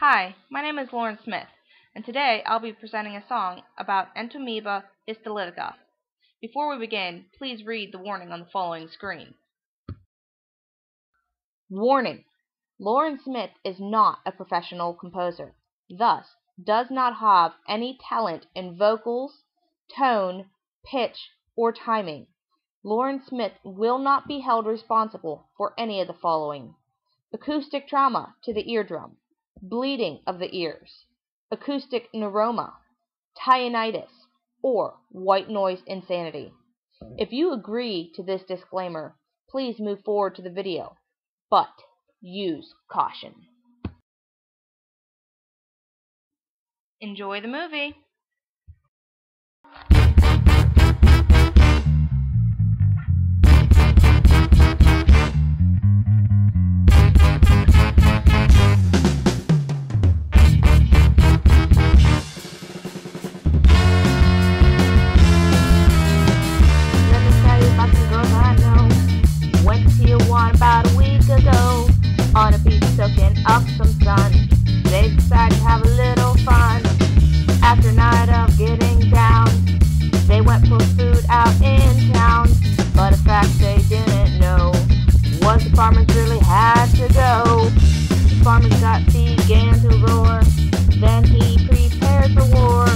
Hi, my name is Lauren Smith, and today I'll be presenting a song about Entamoeba histolytica. Before we begin, please read the warning on the following screen. Warning! Lauren Smith is not a professional composer, thus does not have any talent in vocals, tone, pitch, or timing. Lauren Smith will not be held responsible for any of the following: acoustic trauma to the eardrum bleeding of the ears, acoustic neuroma, tinnitus, or white noise insanity. If you agree to this disclaimer, please move forward to the video, but use caution. Enjoy the movie! Food out in town. But a fact they didn't know was the farmers really had to go. The farmer's got began to roar. Then he prepared for war.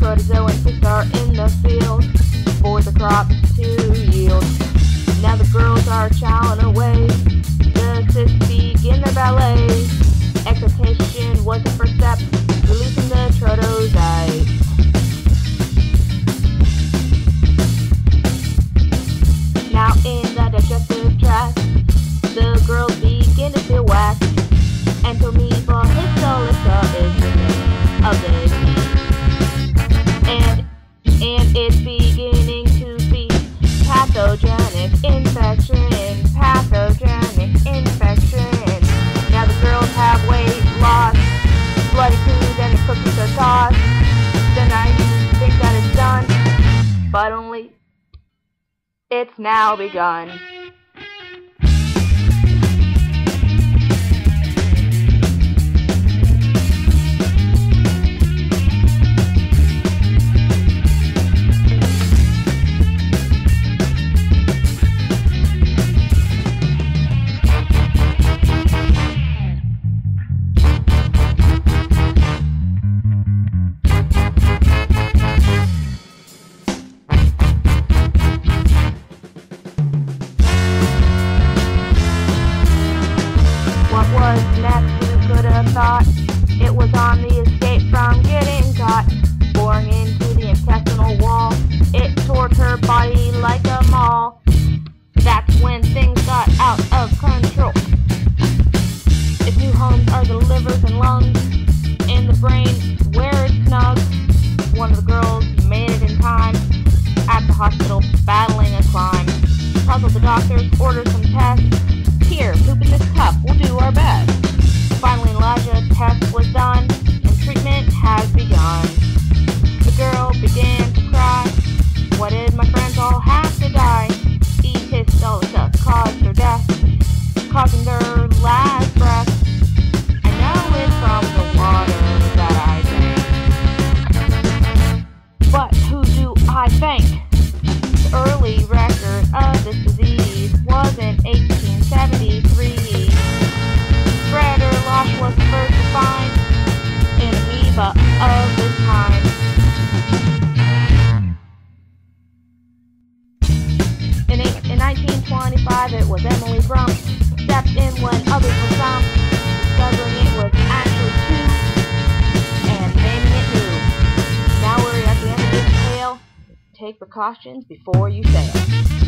Protozoan to start in the field for the crops to yield. Now the girls are chowing away. The sis in the ballet. Excystation was the first step, releasing the trophozoite. It's now begun. Her body like a mall. That's when things got out of control. Its new homes are the livers and lungs, in the brain where it's snug. One of the girls made it in time, at the hospital battling a climb. Puzzled the doctors, ordered some tests. Here, poop in this cup. We'll do our best. 1925, it was Emily Brumpt stepped in when others were stumped, discovering it was actually two and naming it new. Now we're at the end of this tale. Take precautions before you sail.